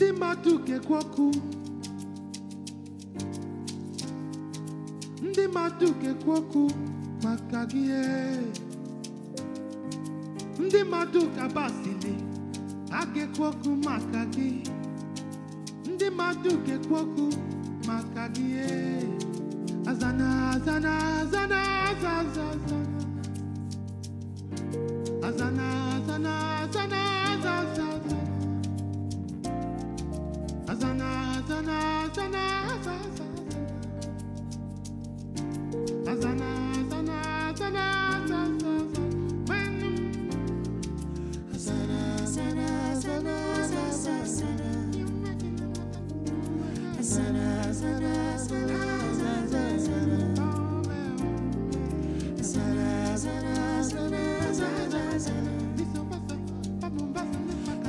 ndị mmadụ ga-ekwu okwu. Ndị mmadụ ga-ekwu okwu maka gị. Ndị mmadụ ga-agbasili a ga-ekwu okwu maka gị. Ndị mmadụ ga-ekwu okwu maka gị. Azana azana azana aza aza azana. Azana azana azana aza aza aza azana azana.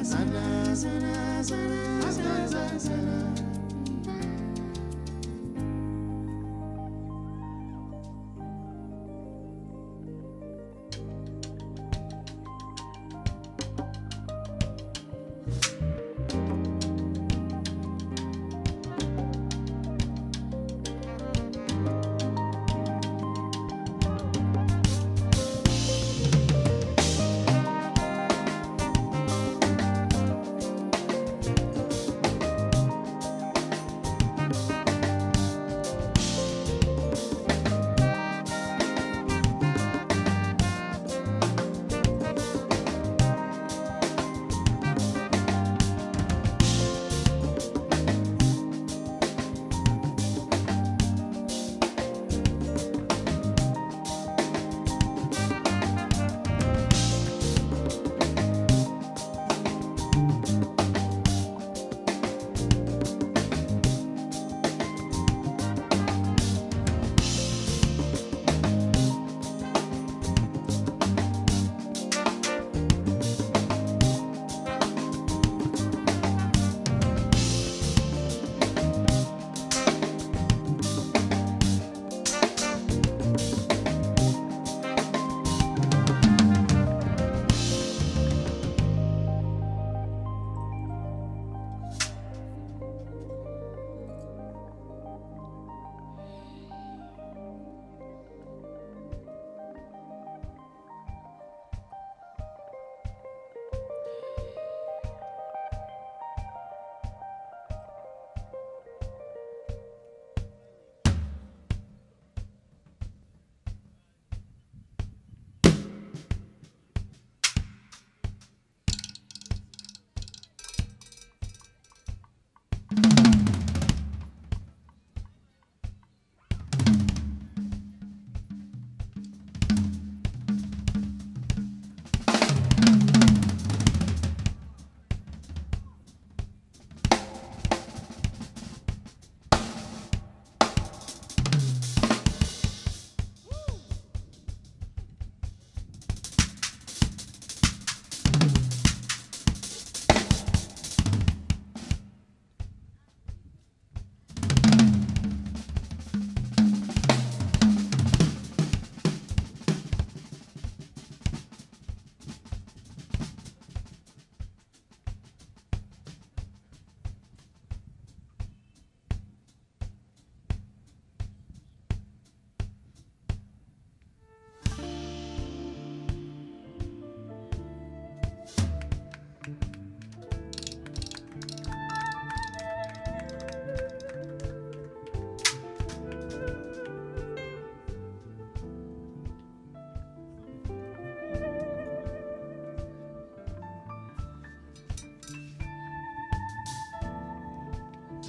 Azana aza aza azana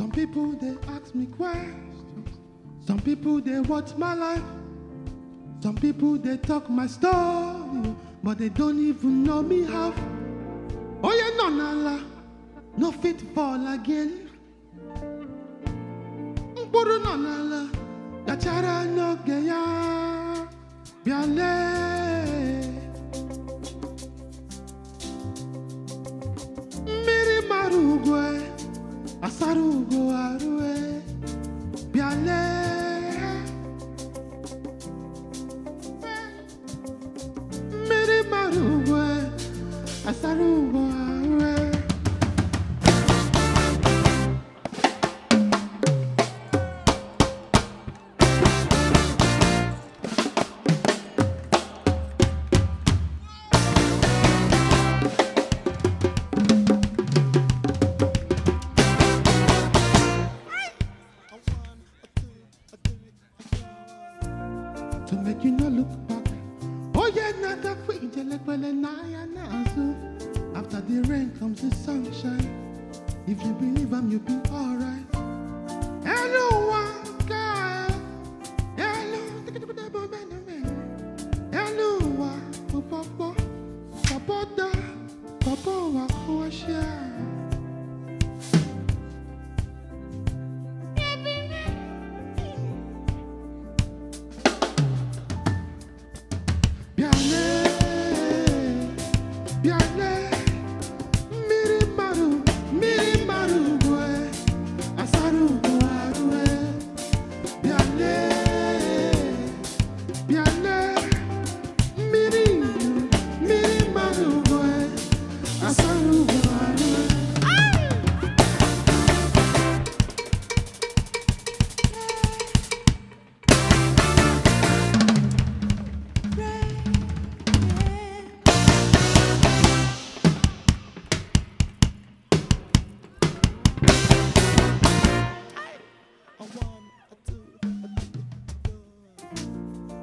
Some people they ask me questions. Some people they watch my life. Some people they talk my story, but they don't even know me half. Oh yeah, no no fit fall again. Nọ n'ala, gachara n'oge ya, bịale. Mmiri mara ugwe, asara ugo arụe, bịale. Mmiri mara ugwe, asara You believe I'm, you'll be alright. Hello, one guy. Hello, hello, one papa, papa da, papa wa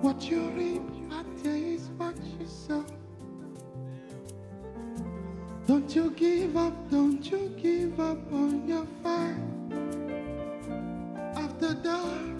What you reap, that is what you sow. Don't you give up, don't you give up on your fight. After the